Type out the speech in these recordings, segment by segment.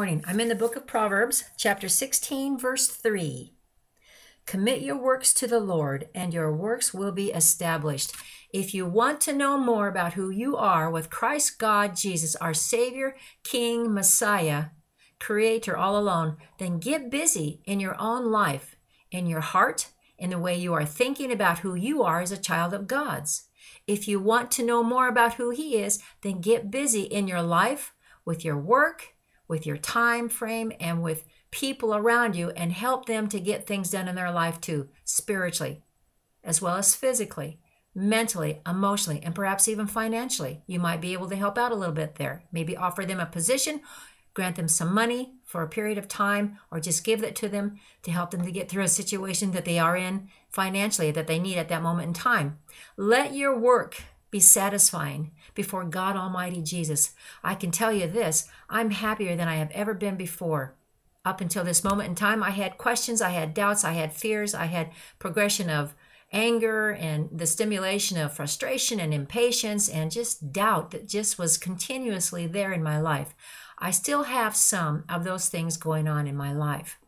Morning. I'm in the book of Proverbs, chapter 16, verse 3. Commit your works to the Lord, and your works will be established. If you want to know more about who you are with Christ God Jesus, our Savior, King, Messiah, Creator all alone, then get busy in your own life, in your heart, in the way you are thinking about who you are as a child of God's. If you want to know more about who He is, then get busy in your life, with your work, with your time frame and with people around you and help them to get things done in their life too, spiritually, as well as physically, mentally, emotionally, and perhaps even financially. You might be able to help out a little bit there. Maybe offer them a position, grant them some money for a period of time, or just give it to them to help them to get through a situation that they are in financially that they need at that moment in time. Let your work be satisfying before God Almighty Jesus. I can tell you this I'm happier than I have ever been before. Up until this moment in time, I had questions, I had doubts, I had fears, I had progression of anger and the stimulation of frustration and impatience and just doubt that just was continuously there in my life. I still have some of those things going on in my life.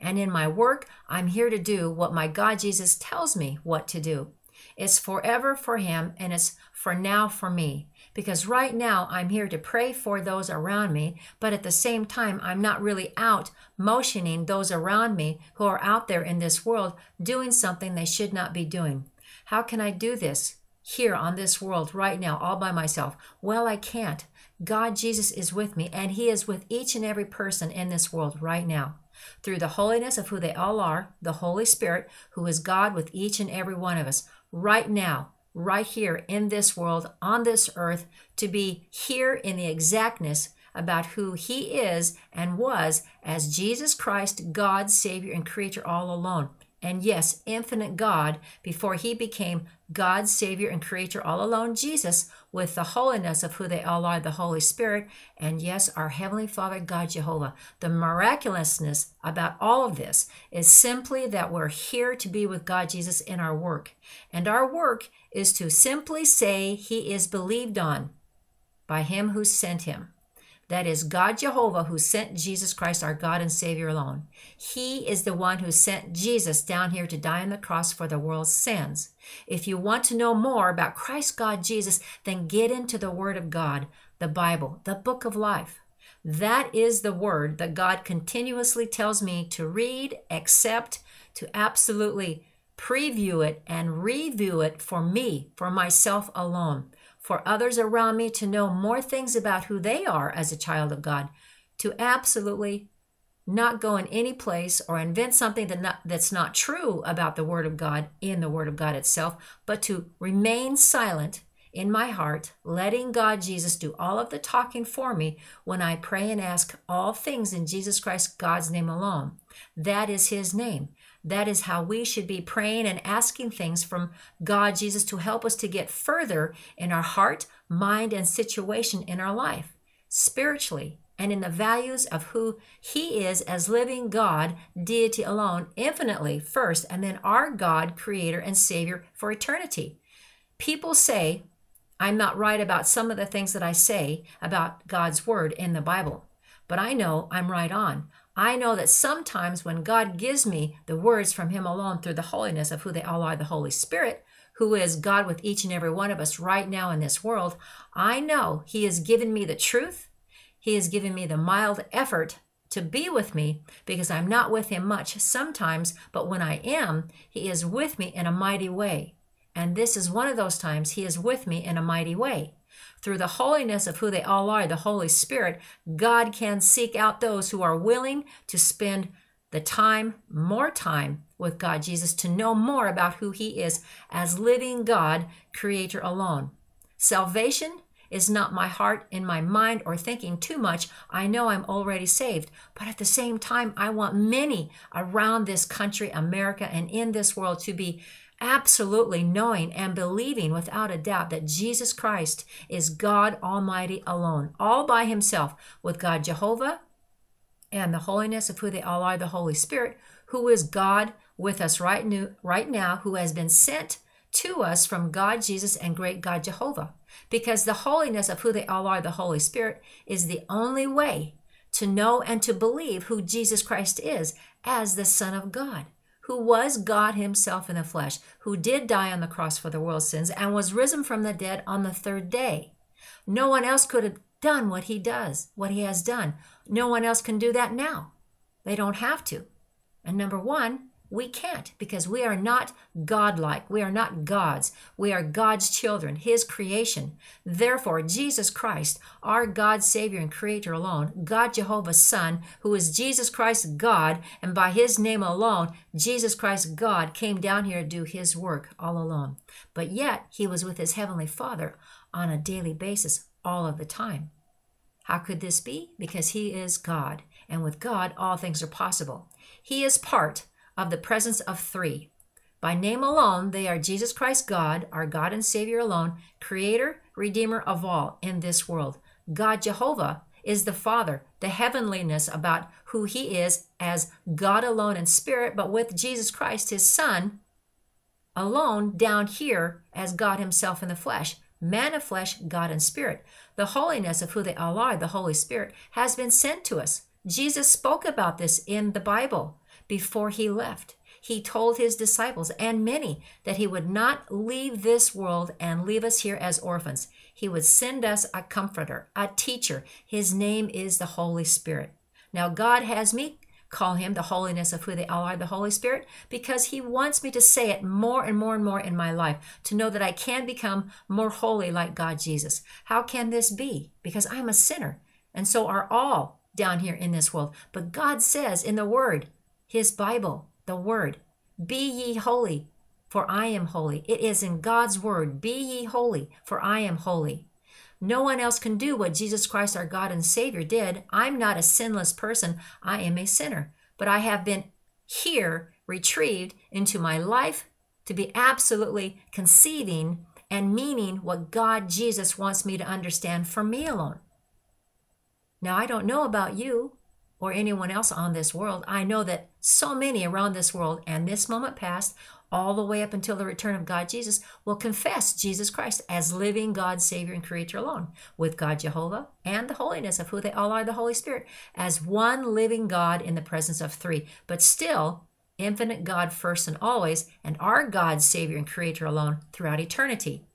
And in my work, I'm here to do what my God Jesus tells me what to do. It's forever for him and it's for now for me. Because right now I'm here to pray for those around me, but at the same time, I'm not really out motioning those around me who are out there in this world doing something they should not be doing. How can I do this here on this world right now, all by myself? Well, I can't. God Jesus is with me, and He is with each and every person in this world right now. Through the holiness of who they all are, the Holy Spirit, who is God with each and every one of us, right now, right here in this world, on this earth, to be here in the exactness about who he is and was as Jesus Christ, God, Savior, and Creator all alone and yes, infinite God, before he became God's Savior, and Creator all alone, Jesus, with the holiness of who they all are, the Holy Spirit, and yes, our Heavenly Father, God Jehovah. The miraculousness about all of this is simply that we're here to be with God Jesus in our work. And our work is to simply say He is believed on by Him who sent Him. That is God Jehovah who sent Jesus Christ, our God and Savior alone. He is the one who sent Jesus down here to die on the cross for the world's sins. If you want to know more about Christ God Jesus, then get into the Word of God, the Bible, the book of life. That is the Word that God continuously tells me to read, accept, to absolutely preview it and review it for me, for myself alone for others around me to know more things about who they are as a child of God, to absolutely not go in any place or invent something that not, that's not true about the Word of God in the Word of God itself, but to remain silent in my heart, letting God Jesus do all of the talking for me when I pray and ask all things in Jesus Christ, God's name alone. That is His name. That is how we should be praying and asking things from God, Jesus, to help us to get further in our heart, mind, and situation in our life, spiritually, and in the values of who He is as living God, deity alone, infinitely first, and then our God, Creator and Savior for eternity. People say, I'm not right about some of the things that I say about God's Word in the Bible, but I know I'm right on. I know that sometimes when God gives me the words from Him alone through the holiness of who they all are, the Holy Spirit, who is God with each and every one of us right now in this world, I know He has given me the truth. He has given me the mild effort to be with me because I'm not with Him much sometimes, but when I am, He is with me in a mighty way. And this is one of those times He is with me in a mighty way. Through the holiness of who they all are, the Holy Spirit, God can seek out those who are willing to spend the time, more time with God Jesus to know more about who He is as living God, Creator alone. Salvation is not my heart in my mind or thinking too much. I know I'm already saved. But at the same time, I want many around this country, America, and in this world to be absolutely knowing and believing without a doubt that Jesus Christ is God Almighty alone, all by Himself, with God Jehovah and the holiness of who they all are, the Holy Spirit, who is God with us right, right now, who has been sent to us from God Jesus and great God Jehovah. Because the holiness of who they all are, the Holy Spirit, is the only way to know and to believe who Jesus Christ is as the Son of God, who was God Himself in the flesh, who did die on the cross for the world's sins and was risen from the dead on the third day. No one else could have done what He does, what He has done. No one else can do that now. They don't have to. And number one, we can't because we are not godlike. We are not gods. We are God's children, His creation. Therefore, Jesus Christ, our God, Savior, and Creator alone, God Jehovah's Son, who is Jesus Christ God, and by His name alone, Jesus Christ God came down here to do His work all alone. But yet, He was with His Heavenly Father on a daily basis all of the time. How could this be? Because He is God, and with God, all things are possible. He is part of the presence of three. By name alone, they are Jesus Christ God, our God and Savior alone, Creator, Redeemer of all in this world. God Jehovah is the Father, the heavenliness about who He is as God alone in spirit, but with Jesus Christ, His Son, alone down here as God Himself in the flesh. Man of flesh, God in spirit. The holiness of who they all are, the Holy Spirit, has been sent to us. Jesus spoke about this in the Bible before he left. He told his disciples and many that he would not leave this world and leave us here as orphans. He would send us a comforter, a teacher. His name is the Holy Spirit. Now, God has me call him the holiness of who they all are, the Holy Spirit, because he wants me to say it more and more and more in my life to know that I can become more holy like God Jesus. How can this be? Because I'm a sinner, and so are all down here in this world. But God says in the Word, his Bible, the Word. Be ye holy, for I am holy. It is in God's Word. Be ye holy, for I am holy. No one else can do what Jesus Christ, our God and Savior, did. I'm not a sinless person. I am a sinner. But I have been here retrieved into my life to be absolutely conceiving and meaning what God Jesus wants me to understand for me alone. Now, I don't know about you or anyone else on this world. I know that so many around this world and this moment past, all the way up until the return of God Jesus, will confess Jesus Christ as living God, Savior, and Creator alone, with God Jehovah and the holiness of who they all are, the Holy Spirit, as one living God in the presence of three. But still, infinite God first and always, and our God, Savior, and Creator alone throughout eternity.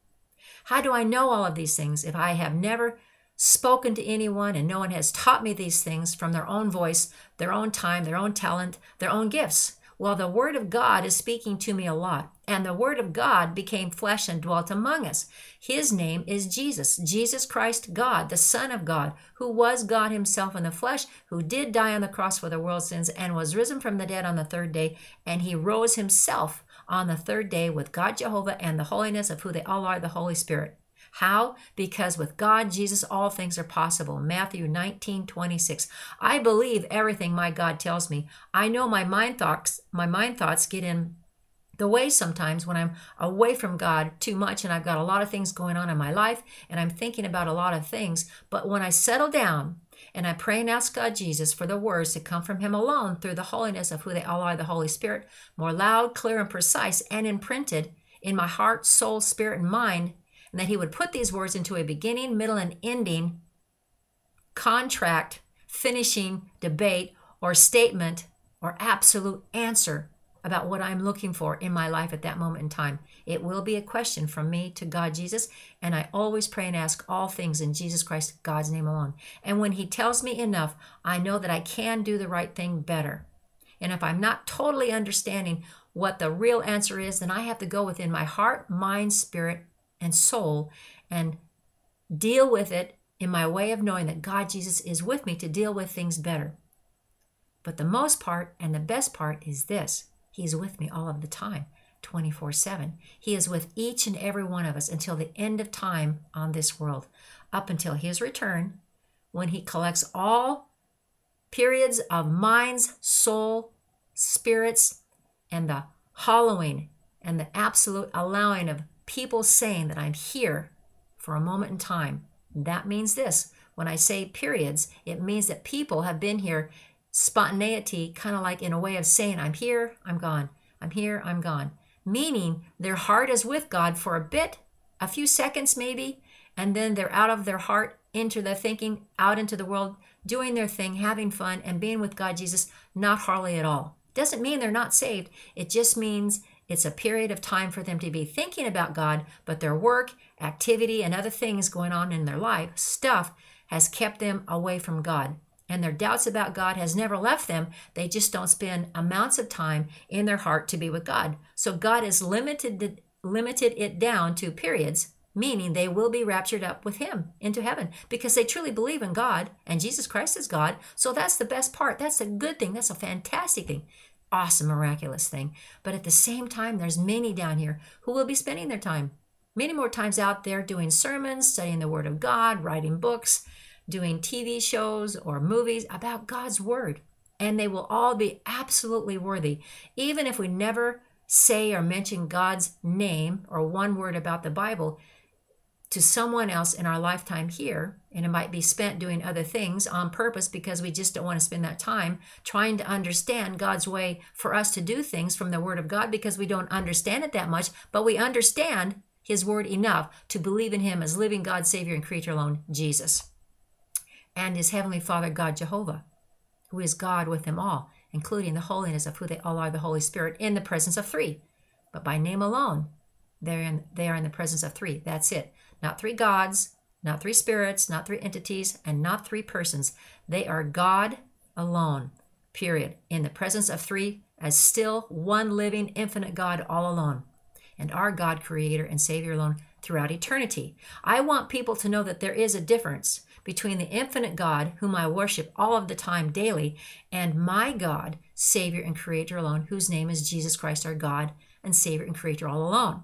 How do I know all of these things if I have never spoken to anyone and no one has taught me these things from their own voice, their own time, their own talent, their own gifts. Well, the Word of God is speaking to me a lot, and the Word of God became flesh and dwelt among us. His name is Jesus, Jesus Christ, God, the Son of God, who was God Himself in the flesh, who did die on the cross for the world's sins, and was risen from the dead on the third day, and He rose Himself on the third day with God Jehovah and the holiness of who they all are, the Holy Spirit. How? Because with God, Jesus, all things are possible. Matthew 19, 26. I believe everything my God tells me. I know my mind thoughts, my mind thoughts get in the way sometimes when I'm away from God too much and I've got a lot of things going on in my life and I'm thinking about a lot of things. But when I settle down and I pray and ask God Jesus for the words to come from Him alone through the holiness of who they all are, the Holy Spirit, more loud, clear, and precise, and imprinted in my heart, soul, spirit, and mind, and that he would put these words into a beginning, middle, and ending contract, finishing debate, or statement, or absolute answer about what I'm looking for in my life at that moment in time. It will be a question from me to God Jesus, and I always pray and ask all things in Jesus Christ, God's name alone. And when He tells me enough, I know that I can do the right thing better. And if I'm not totally understanding what the real answer is, then I have to go within my heart, mind, spirit, and soul and deal with it in my way of knowing that God Jesus is with me to deal with things better. But the most part and the best part is this He's with me all of the time, 24 7. He is with each and every one of us until the end of time on this world, up until His return, when He collects all periods of minds, soul, spirits, and the hollowing and the absolute allowing of people saying that I'm here for a moment in time. That means this. When I say periods, it means that people have been here spontaneity, kind of like in a way of saying, I'm here, I'm gone. I'm here, I'm gone. Meaning their heart is with God for a bit, a few seconds maybe, and then they're out of their heart into the thinking, out into the world, doing their thing, having fun, and being with God Jesus, not hardly at all. Doesn't mean they're not saved. It just means it's a period of time for them to be thinking about God, but their work, activity, and other things going on in their life, stuff, has kept them away from God. And their doubts about God has never left them. They just don't spend amounts of time in their heart to be with God. So God has limited limited it down to periods meaning they will be raptured up with him into heaven because they truly believe in God and Jesus Christ is God. So that's the best part. That's a good thing. That's a fantastic thing. Awesome, miraculous thing. But at the same time, there's many down here who will be spending their time, many more times out there doing sermons, studying the Word of God, writing books, doing TV shows or movies about God's Word. And they will all be absolutely worthy, even if we never say or mention God's name or one word about the Bible to someone else in our lifetime here, and it might be spent doing other things on purpose because we just don't want to spend that time trying to understand God's way for us to do things from the Word of God because we don't understand it that much, but we understand His Word enough to believe in Him as living God, Savior, and Creator alone, Jesus, and His Heavenly Father, God Jehovah, who is God with them all, including the holiness of who they all are, the Holy Spirit, in the presence of three. But by name alone, they're in, they are in the presence of three. That's it. Not three gods, not three spirits, not three entities, and not three persons. They are God alone, period. In the presence of three, as still one living, infinite God all alone. And our God, Creator and Savior alone throughout eternity. I want people to know that there is a difference between the infinite God, whom I worship all of the time daily, and my God, Savior and Creator alone, whose name is Jesus Christ, our God and Savior and Creator all alone.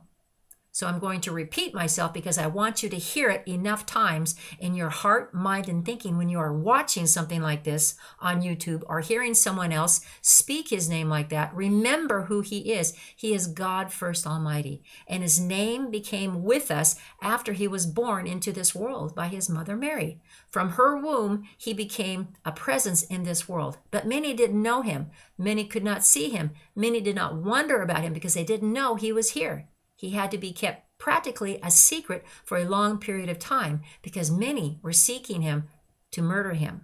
So I'm going to repeat myself because I want you to hear it enough times in your heart, mind, and thinking when you are watching something like this on YouTube or hearing someone else speak his name like that. Remember who he is. He is God first Almighty. And his name became with us after he was born into this world by his mother Mary. From her womb, he became a presence in this world. But many didn't know him. Many could not see him. Many did not wonder about him because they didn't know he was here. He had to be kept practically a secret for a long period of time because many were seeking him to murder him,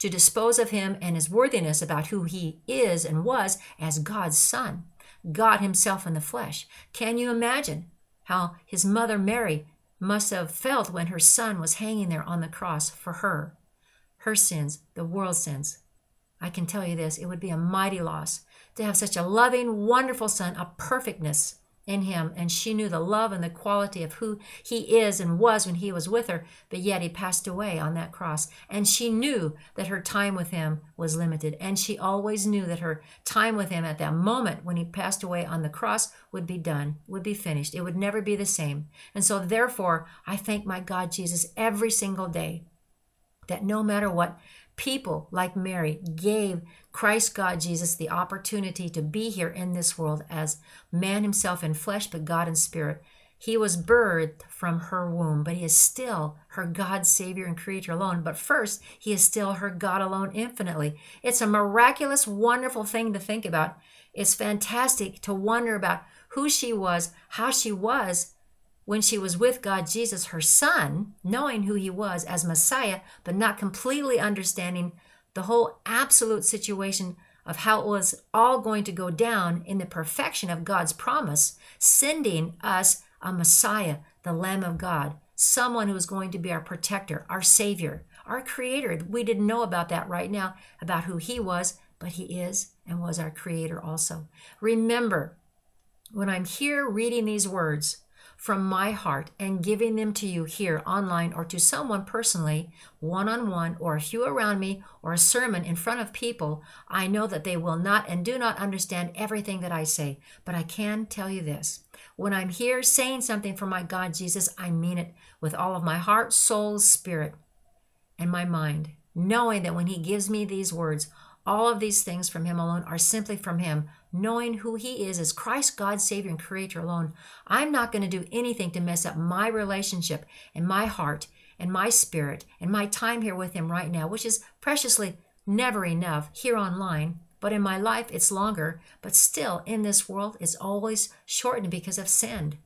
to dispose of him and his worthiness about who he is and was as God's son, God himself in the flesh. Can you imagine how his mother Mary must have felt when her son was hanging there on the cross for her, her sins, the world's sins? I can tell you this it would be a mighty loss to have such a loving, wonderful son, a perfectness in him, and she knew the love and the quality of who he is and was when he was with her, but yet he passed away on that cross. And she knew that her time with him was limited, and she always knew that her time with him at that moment when he passed away on the cross would be done, would be finished. It would never be the same. And so, therefore, I thank my God Jesus every single day that no matter what people like Mary gave Christ God Jesus the opportunity to be here in this world as man himself in flesh, but God in spirit. He was birthed from her womb, but he is still her God, Savior, and Creator alone. But first, he is still her God alone infinitely. It's a miraculous, wonderful thing to think about. It's fantastic to wonder about who she was, how she was, when she was with God Jesus, her son, knowing who he was as Messiah, but not completely understanding the whole absolute situation of how it was all going to go down in the perfection of God's promise, sending us a Messiah, the Lamb of God, someone who is going to be our protector, our Savior, our Creator. We didn't know about that right now, about who He was, but He is and was our Creator also. Remember, when I'm here reading these words, from my heart and giving them to you here online or to someone personally, one on one, or a few around me, or a sermon in front of people, I know that they will not and do not understand everything that I say. But I can tell you this when I'm here saying something for my God Jesus, I mean it with all of my heart, soul, spirit, and my mind, knowing that when He gives me these words, all of these things from Him alone are simply from Him, knowing who He is as Christ, God, Savior, and Creator alone. I'm not going to do anything to mess up my relationship and my heart and my spirit and my time here with Him right now, which is preciously never enough here online. But in my life, it's longer. But still, in this world, it's always shortened because of sin.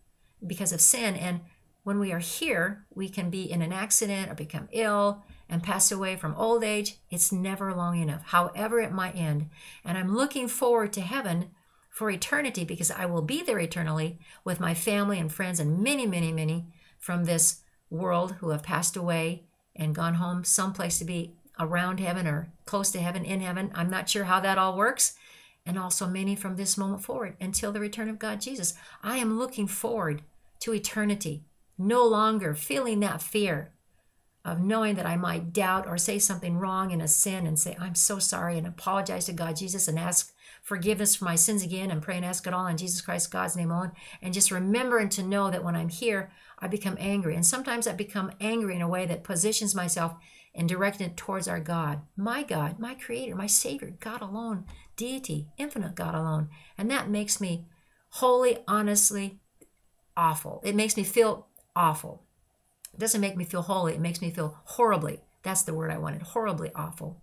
Because of sin. And when we are here, we can be in an accident or become ill and pass away from old age, it's never long enough, however it might end. And I'm looking forward to heaven for eternity because I will be there eternally with my family and friends and many, many, many from this world who have passed away and gone home someplace to be around heaven or close to heaven, in heaven. I'm not sure how that all works. And also many from this moment forward until the return of God Jesus. I am looking forward to eternity, no longer feeling that fear of knowing that I might doubt or say something wrong in a sin and say, I'm so sorry, and apologize to God Jesus and ask forgiveness for my sins again and pray and ask it all in Jesus Christ, God's name alone. And just remembering to know that when I'm here, I become angry. And sometimes I become angry in a way that positions myself and directing it towards our God, my God, my Creator, my Savior, God alone, deity, infinite God alone. And that makes me wholly, honestly awful. It makes me feel awful. It doesn't make me feel holy, it makes me feel horribly. That's the word I wanted horribly awful.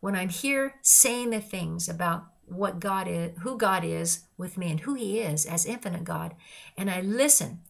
When I'm here saying the things about what God is, who God is with me, and who He is as infinite God, and I listen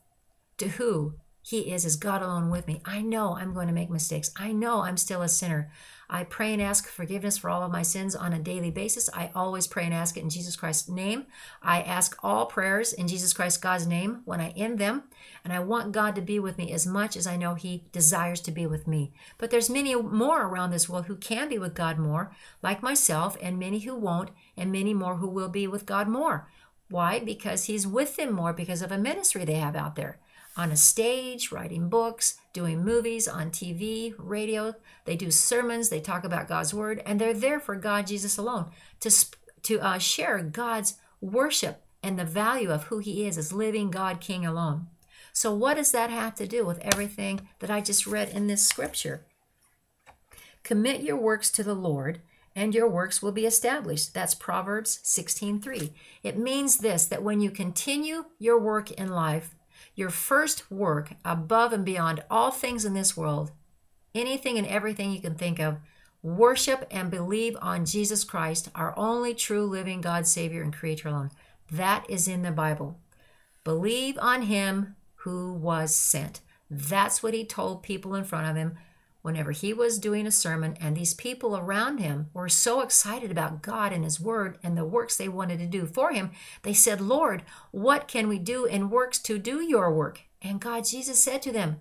to who He is as God alone with me, I know I'm going to make mistakes. I know I'm still a sinner. I pray and ask forgiveness for all of my sins on a daily basis. I always pray and ask it in Jesus Christ's name. I ask all prayers in Jesus Christ God's name when I end them, and I want God to be with me as much as I know he desires to be with me. But there's many more around this world who can be with God more, like myself, and many who won't, and many more who will be with God more. Why? Because he's with them more because of a ministry they have out there on a stage, writing books, doing movies, on TV, radio. They do sermons, they talk about God's word, and they're there for God, Jesus alone, to, to uh, share God's worship and the value of who He is as living God King alone. So, what does that have to do with everything that I just read in this scripture? Commit your works to the Lord, and your works will be established. That's Proverbs 16:3. It means this that when you continue your work in life, your first work above and beyond all things in this world, anything and everything you can think of, worship and believe on Jesus Christ, our only true living God, Savior, and Creator alone. That is in the Bible. Believe on Him who was sent. That's what He told people in front of Him whenever he was doing a sermon, and these people around him were so excited about God and his word and the works they wanted to do for him, they said, Lord, what can we do in works to do your work? And God, Jesus said to them,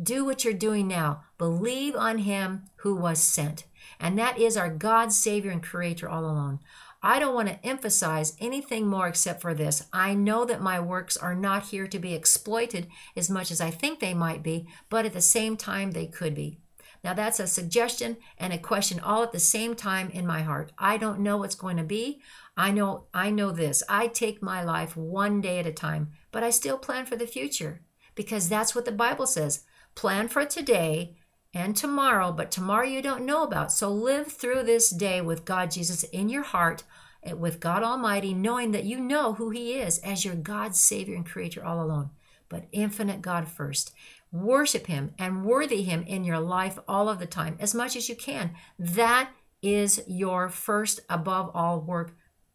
Do what you're doing now. Believe on him who was sent. And that is our God, Savior, and Creator all alone. I don't want to emphasize anything more except for this. I know that my works are not here to be exploited as much as I think they might be, but at the same time, they could be. Now, that's a suggestion and a question all at the same time in my heart. I don't know what's going to be. I know I know this. I take my life one day at a time, but I still plan for the future because that's what the Bible says. Plan for today and tomorrow, but tomorrow you don't know about. So live through this day with God Jesus in your heart, eh, with God Almighty, knowing that you know who He is as your God, Savior, and Creator all alone, but infinite God first. Worship Him and worthy Him in your life all of the time, as much as you can. That is your first, above all, work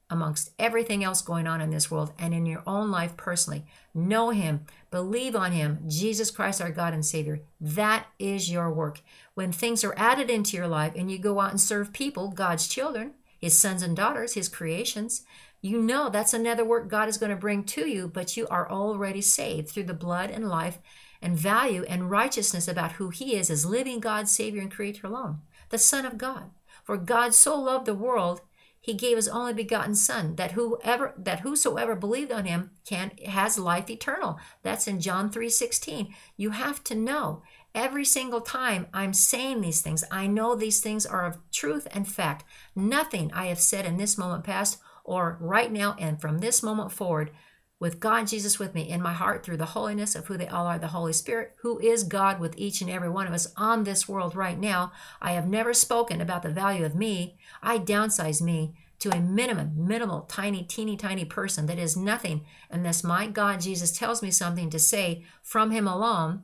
amongst everything else going on in this world and in your own life personally. Know Him, believe on Him, Jesus Christ, our God and Savior. That is your work. When things are added into your life and you go out and serve people, God's children, His sons and daughters, His creations, you know that's another work God is going to bring to you, but you are already saved through the blood and life and value and righteousness about who He is as living God, Savior, and Creator alone, the Son of God. For God so loved the world he gave his only begotten son that whoever that whosoever believed on him can has life eternal. That's in john 3.16 you have to know every single time i'm saying these things i know these things are of truth and fact. Nothing i have said in this moment past or right now and from this moment forward with God Jesus with me in my heart through the holiness of who they all are, the Holy Spirit, who is God with each and every one of us on this world right now. I have never spoken about the value of me. I downsize me to a minimum, minimal, tiny, teeny, tiny person that is nothing unless my God Jesus tells me something to say from Him alone,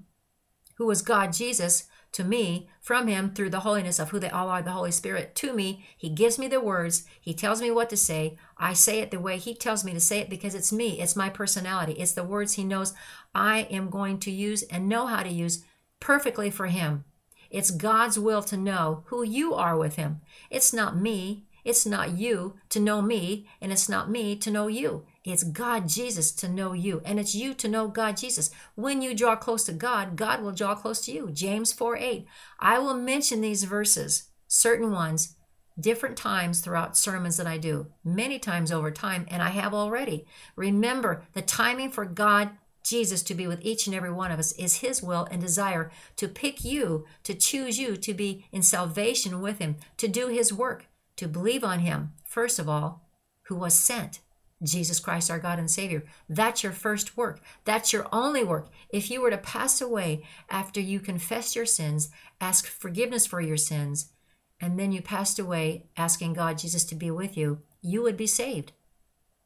who is God Jesus, to me from him through the holiness of who they all are, the Holy Spirit, to me. He gives me the words. He tells me what to say. I say it the way he tells me to say it because it's me. It's my personality. It's the words he knows I am going to use and know how to use perfectly for him. It's God's will to know who you are with Him. It's not me. It's not you to know me, and it's not me to know you. It's God Jesus to know you, and it's you to know God Jesus. When you draw close to God, God will draw close to you. James 4 8. I will mention these verses, certain ones, different times throughout sermons that I do, many times over time, and I have already. Remember, the timing for God Jesus to be with each and every one of us is his will and desire to pick you, to choose you to be in salvation with him, to do his work, to believe on him, first of all, who was sent. Jesus Christ, our God and Savior. That's your first work. That's your only work. If you were to pass away after you confess your sins, ask forgiveness for your sins, and then you passed away asking God, Jesus, to be with you, you would be saved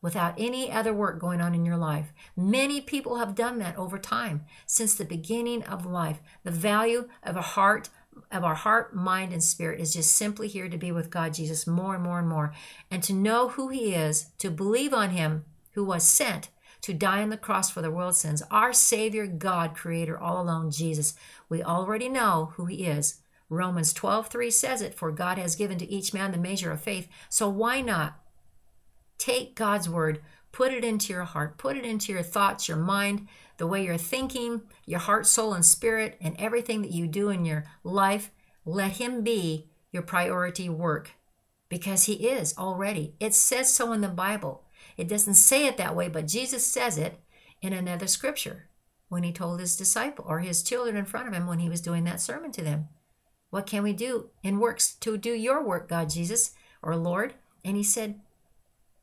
without any other work going on in your life. Many people have done that over time since the beginning of life. The value of a heart of our heart, mind, and spirit is just simply here to be with God Jesus more and more and more, and to know who He is, to believe on Him who was sent to die on the cross for the world's sins, our Savior, God, Creator, all alone, Jesus. We already know who He is. Romans 12 3 says it, for God has given to each man the measure of faith. So why not take God's word, put it into your heart, put it into your thoughts, your mind, the way you're thinking, your heart, soul, and spirit, and everything that you do in your life, let Him be your priority work because He is already. It says so in the Bible. It doesn't say it that way, but Jesus says it in another scripture when He told His disciple or His children in front of Him when He was doing that sermon to them. What can we do in works to do your work, God Jesus or Lord? And He said,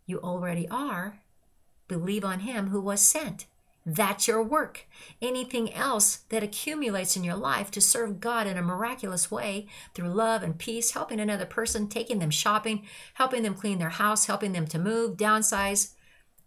You already are. Believe on Him who was sent. That's your work. Anything else that accumulates in your life to serve God in a miraculous way through love and peace, helping another person, taking them shopping, helping them clean their house, helping them to move, downsize,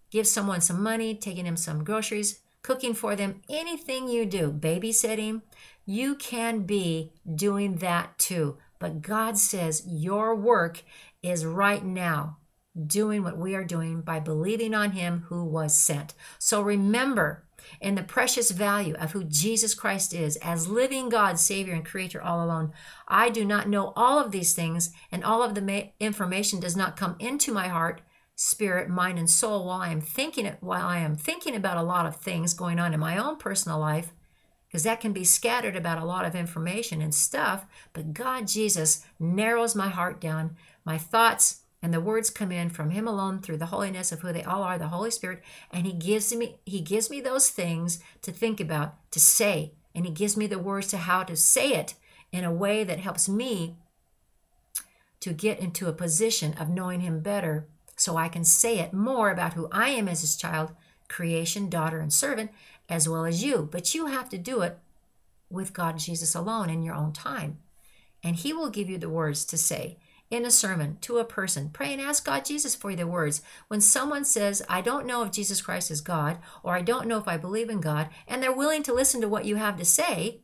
give someone some money, taking them some groceries, cooking for them, anything you do, babysitting, you can be doing that too. But God says your work is right now doing what we are doing by believing on him who was sent. So remember in the precious value of who Jesus Christ is as living God, Savior, and Creator all alone. I do not know all of these things, and all of the ma- information does not come into my heart, spirit, mind, and soul while I am thinking it, while I am thinking about a lot of things going on in my own personal life, because that can be scattered about a lot of information and stuff. But God, Jesus, narrows my heart down, my thoughts and the words come in from him alone through the holiness of who they all are the holy spirit and he gives me he gives me those things to think about to say and he gives me the words to how to say it in a way that helps me to get into a position of knowing him better so I can say it more about who I am as his child, creation, daughter, and servant, as well as you. But you have to do it with God Jesus alone in your own time. And he will give you the words to say in a sermon to a person, pray and ask God Jesus for the words. When someone says, I don't know if Jesus Christ is God, or I don't know if I believe in God, and they're willing to listen to what you have to say,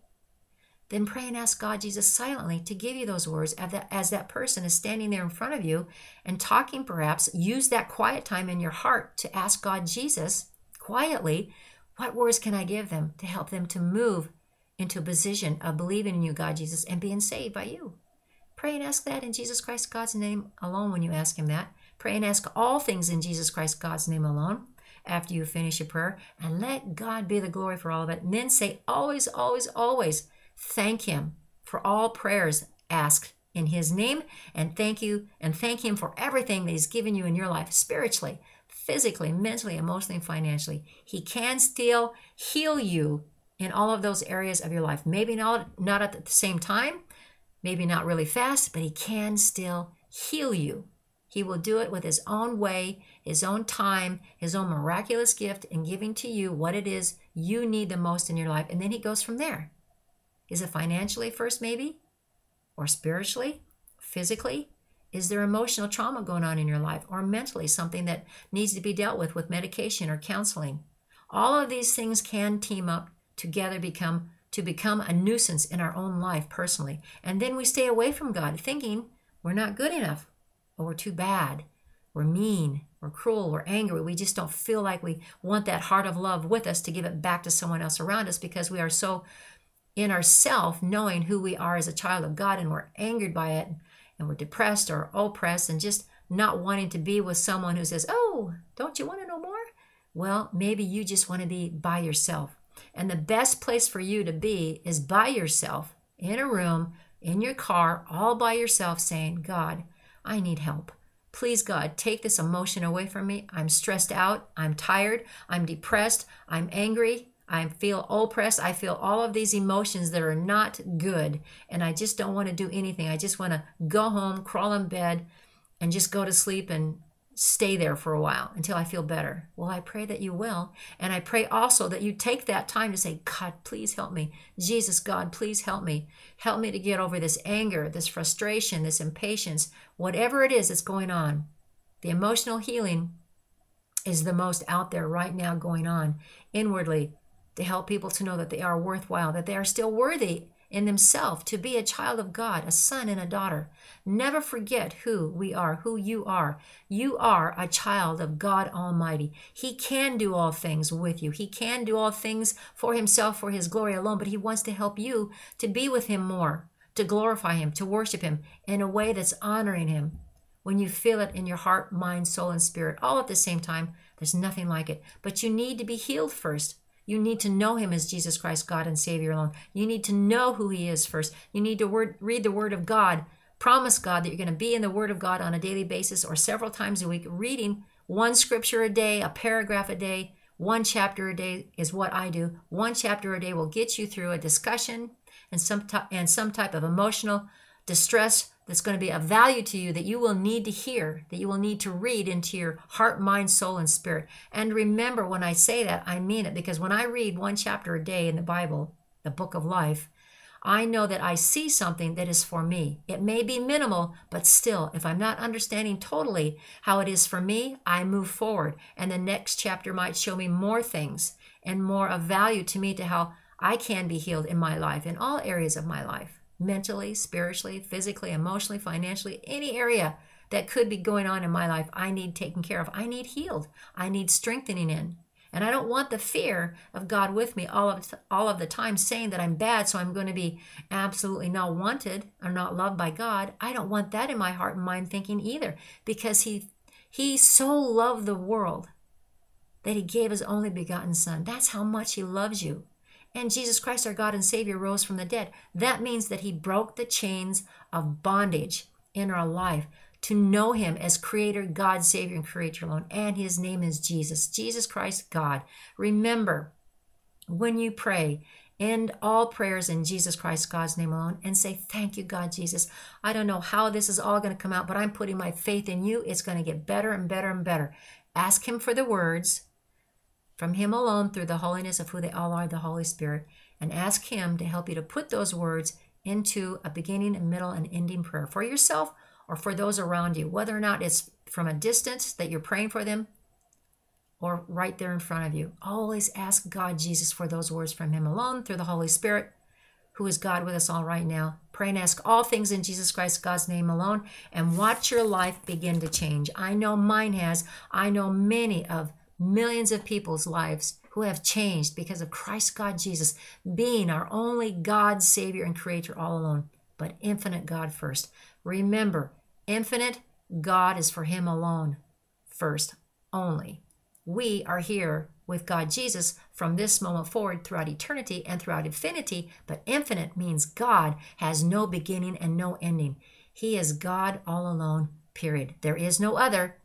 then pray and ask God Jesus silently to give you those words as that, as that person is standing there in front of you and talking, perhaps. Use that quiet time in your heart to ask God Jesus quietly, what words can I give them to help them to move into a position of believing in you, God Jesus, and being saved by you? Pray and ask that in Jesus Christ God's name alone when you ask Him that. Pray and ask all things in Jesus Christ God's name alone after you finish your prayer and let God be the glory for all of it. And then say, always, always, always thank Him for all prayers asked in His name and thank you and thank Him for everything that He's given you in your life spiritually, physically, mentally, emotionally, and financially. He can still heal you in all of those areas of your life. Maybe not, not at the same time, Maybe not really fast, but He can still heal you. He will do it with His own way, His own time, His own miraculous gift in giving to you what it is you need the most in your life. And then He goes from there. Is it financially first, maybe? Or spiritually? Physically? Is there emotional trauma going on in your life? Or mentally, something that needs to be dealt with with medication or counseling? All of these things can team up together, become to become a nuisance in our own life personally. And then we stay away from God thinking we're not good enough or we're too bad, we're mean, we're cruel, we're angry. We just don't feel like we want that heart of love with us to give it back to someone else around us because we are so in ourself knowing who we are as a child of God and we're angered by it and we're depressed or oppressed and just not wanting to be with someone who says, Oh, don't you want to know more? Well, maybe you just want to be by yourself. And the best place for you to be is by yourself in a room, in your car, all by yourself, saying, God, I need help. Please, God, take this emotion away from me. I'm stressed out. I'm tired. I'm depressed. I'm angry. I feel oppressed. I feel all of these emotions that are not good. And I just don't want to do anything. I just want to go home, crawl in bed, and just go to sleep and stay there for a while until I feel better. Well, I pray that you will. And I pray also that you take that time to say, God, please help me. Jesus, God, please help me. Help me to get over this anger, this frustration, this impatience, whatever it is that's going on. The emotional healing is the most out there right now going on inwardly to help people to know that they are worthwhile, that they are still worthy in themselves to be a child of God, a son and a daughter. Never forget who we are, who you are. You are a child of God Almighty. He can do all things with you. He can do all things for Himself, for His glory alone, but He wants to help you to be with Him more, to glorify Him, to worship Him in a way that's honoring Him. When you feel it in your heart, mind, soul, and spirit, all at the same time, there's nothing like it. But you need to be healed first. You need to know him as Jesus Christ, God and Savior alone. You need to know who he is first. You need to word, read the Word of God. Promise God that you're going to be in the Word of God on a daily basis or several times a week, reading one scripture a day, a paragraph a day, one chapter a day is what I do. One chapter a day will get you through a discussion and some, t- and some type of emotional distress that's going to be of value to you that you will need to hear, that you will need to read into your heart, mind, soul, and spirit. And remember, when I say that, I mean it because when I read one chapter a day in the Bible, the book of life, I know that I see something that is for me. It may be minimal, but still, if I'm not understanding totally how it is for me, I move forward. And the next chapter might show me more things and more of value to me to how I can be healed in my life, in all areas of my life mentally, spiritually, physically, emotionally, financially, any area that could be going on in my life, I need taken care of. I need healed. I need strengthening in. And I don't want the fear of God with me all of all of the time saying that I'm bad so I'm going to be absolutely not wanted or not loved by God. I don't want that in my heart and mind thinking either because he he so loved the world that he gave his only begotten son. That's how much he loves you and Jesus Christ, our God and Savior, rose from the dead. That means that He broke the chains of bondage in our life to know Him as Creator, God, Savior, and Creator alone. And His name is Jesus, Jesus Christ, God. Remember, when you pray, end all prayers in Jesus Christ, God's name alone, and say, Thank you, God, Jesus. I don't know how this is all going to come out, but I'm putting my faith in you. It's going to get better and better and better. Ask Him for the words from Him alone through the holiness of who they all are, the Holy Spirit, and ask Him to help you to put those words into a beginning, a middle, and ending prayer for yourself or for those around you, whether or not it's from a distance that you're praying for them or right there in front of you. Always ask God, Jesus, for those words from Him alone through the Holy Spirit, who is God with us all right now. Pray and ask all things in Jesus Christ, God's name alone, and watch your life begin to change. I know mine has. I know many of millions of people's lives who have changed because of Christ God Jesus being our only God, Savior, and Creator all alone, but infinite God first. Remember, infinite God is for Him alone first, only. We are here with God Jesus from this moment forward throughout eternity and throughout infinity, but infinite means God has no beginning and no ending. He is God all alone, period. There is no other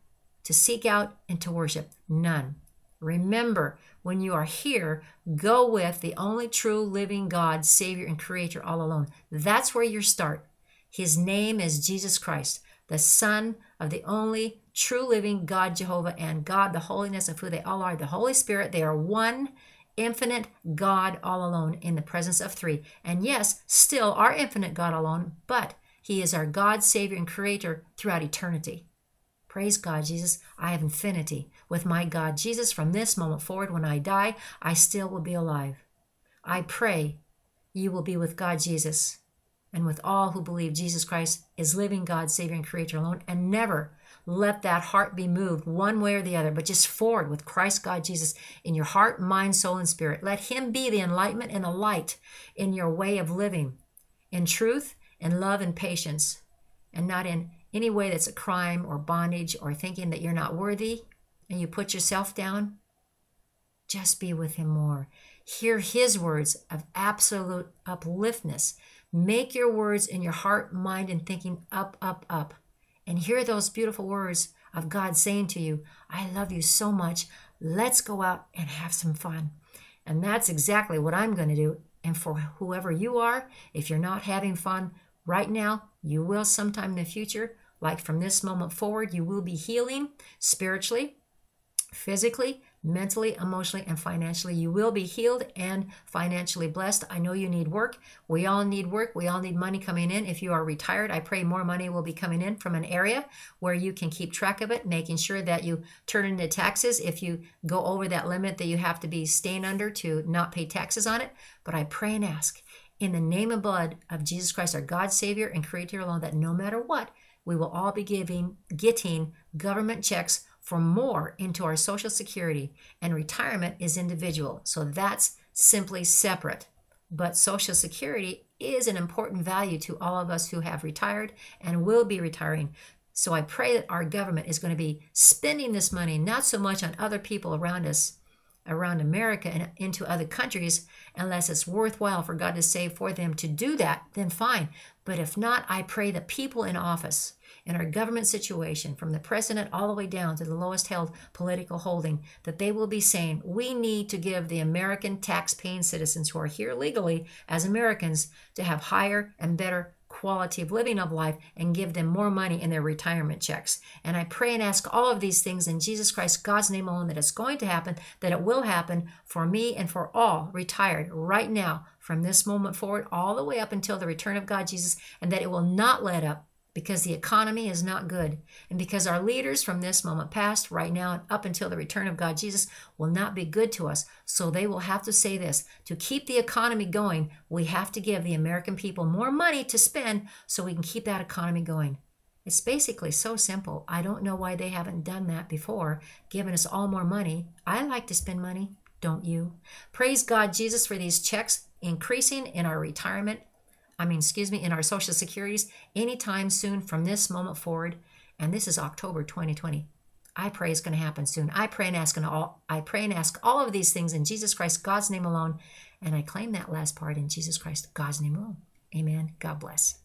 to seek out and to worship. None. Remember, when you are here, go with the only true living God, Savior, and Creator all alone. That's where you start. His name is Jesus Christ, the Son of the only true living God, Jehovah, and God, the holiness of who they all are, the Holy Spirit. They are one infinite God all alone in the presence of three. And yes, still our infinite God alone, but He is our God, Savior, and Creator throughout eternity. Praise God, Jesus. I have infinity with my God, Jesus. From this moment forward, when I die, I still will be alive. I pray you will be with God, Jesus, and with all who believe Jesus Christ is living God, Savior, and Creator alone, and never let that heart be moved one way or the other, but just forward with Christ God Jesus in your heart, mind, soul, and spirit. Let Him be the enlightenment and the light in your way of living, in truth and love and patience, and not in any way that's a crime or bondage or thinking that you're not worthy and you put yourself down. Just be with Him more. Hear His words of absolute upliftness. Make your words in your heart, mind, and thinking up, up, up and hear those beautiful words of God saying to you, I love you so much. Let's go out and have some fun. And that's exactly what I'm going to do. And for whoever you are, if you're not having fun right now, you will sometime in the future. Like from this moment forward, you will be healing spiritually, physically, mentally, emotionally, and financially. You will be healed and financially blessed. I know you need work. We all need work. We all need money coming in. If you are retired, I pray more money will be coming in from an area where you can keep track of it, making sure that you turn into taxes if you go over that limit that you have to be staying under to not pay taxes on it. But I pray and ask in the name and blood of Jesus Christ, our God, Savior, and Creator alone, that no matter what, we will all be giving, getting government checks for more into our Social Security, and retirement is individual. So that's simply separate. But Social Security is an important value to all of us who have retired and will be retiring. So I pray that our government is going to be spending this money not so much on other people around us, around America and into other countries, unless it's worthwhile for God to save for them to do that, then fine. But if not, I pray that people in office, in our government situation, from the president all the way down to the lowest held political holding, that they will be saying, we need to give the American tax paying citizens who are here legally as Americans to have higher and better quality of living of life and give them more money in their retirement checks. And I pray and ask all of these things in Jesus Christ, God's name alone, that it's going to happen, that it will happen for me and for all retired right now from this moment forward, all the way up until the return of God Jesus, and that it will not let up because the economy is not good, and because our leaders from this moment past, right now, and up until the return of God Jesus will not be good to us. So they will have to say this to keep the economy going, we have to give the American people more money to spend so we can keep that economy going. It's basically so simple. I don't know why they haven't done that before, given us all more money. I like to spend money, don't you? Praise God, Jesus, for these checks increasing in our retirement I mean, excuse me, in our social securities anytime soon from this moment forward. And this is October 2020. I pray it's going to happen soon. I pray and ask and all I pray and ask all of these things in Jesus Christ, God's name alone. And I claim that last part in Jesus Christ, God's name alone. Amen. God bless.